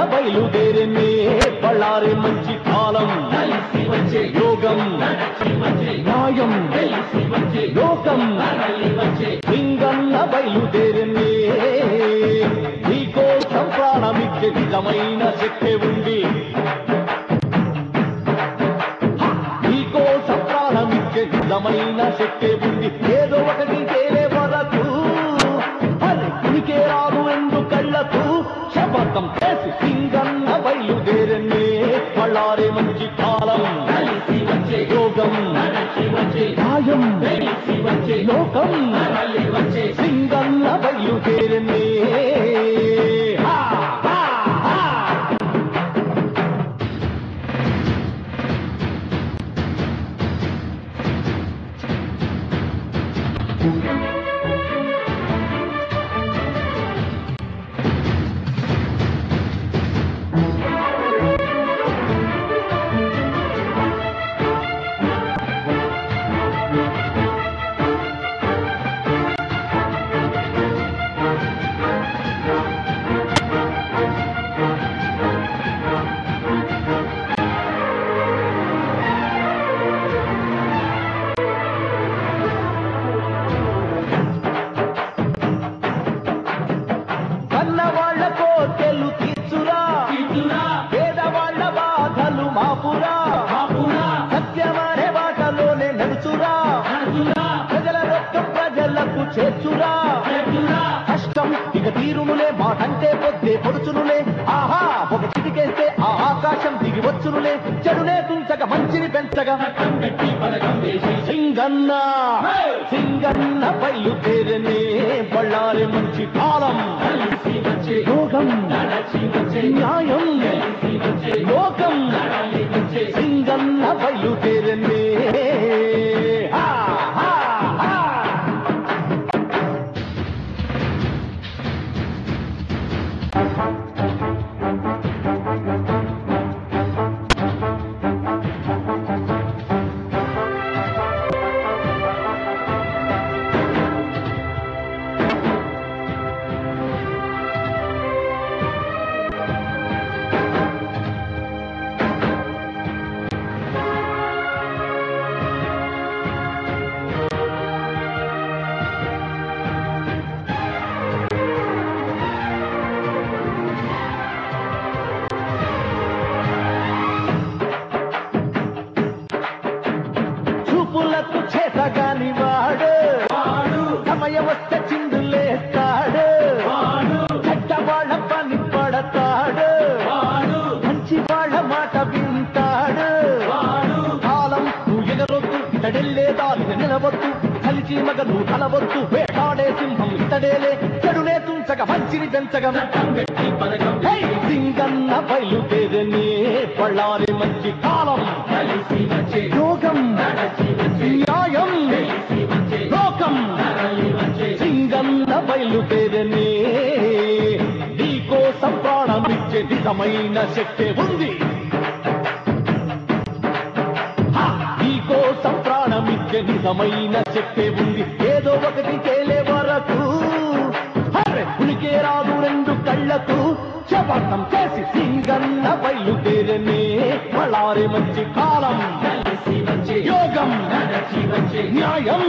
సింగన్న బయలుదేరనే. బళ్ళారి మంచి కాలం. యోగం. న్యాయం. లోకం. సింగన్న బయలుదేరనే. నీకోసం ప్రాణమిచ్చే నిజమైన శక్తి ఉంది. నీకోసం ప్రాణమిచ్చే నిజమైన శక్తి శపథం చేసి సింగన్న బయలుదేరనే బళ్ళారే మంచి కాలం. యోగం. వచ్చే. లోకం. తీరునులే మాటంటే పొద్దే పొడుచునులే. ఆహా ఒక చిటికేస్తే ఆ ఆకాశం దిగి వచ్చునులే. చెడునే తుంచక మంచిని పెంచగా సింగన్న సింగన్న పళ్ళు బయలుదేరనే బళ్ళారి మంచి కాలం. యోగం న్యాయం చిందులేస్తాడు వాడు చెడ్డ వాళ్ళ పని పడతాడు. మంచి వాళ్ళ మాట వింటాడు. కాలం ఎగరొద్దు ఇతడెళ్ళే దారిని నిలవద్దు కలిసి మగలు కలవద్దు వేటాడే సింహం ఇతడేలే. చెడునే తుంచక మంచిని పెంచగా! సింగన్న బయలుదేరనే పళ్ళారి మంచి కాలం. బయలుదేరనే నీకోసం ప్రాణమిచ్చే నిజమైన శక్తి ఉంది. హా! నీకోసం ప్రాణమిచ్చే నిజమైన శక్తి ఉంది. ఏదో ఒకటి తేలే వరకు. అరే ఉనికే రాదు రెండు కళ్ళకు. శపథం చేసి సింగన్న బయలుదేరనే. మళ్ళారి మంచి కాలం. కలిసి న్యాయం.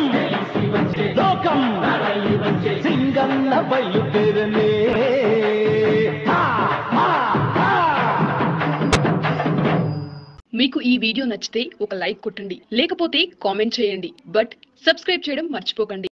లోకం సింగన్న బయలుదేరనే. మీకు ఈ వీడియో నచ్చితే ఒక లైక్ కొట్టండి లేకపోతే కామెంట్ చేయండి బట్ సబ్స్క్రైబ్ చేయడం మర్చిపోకండి.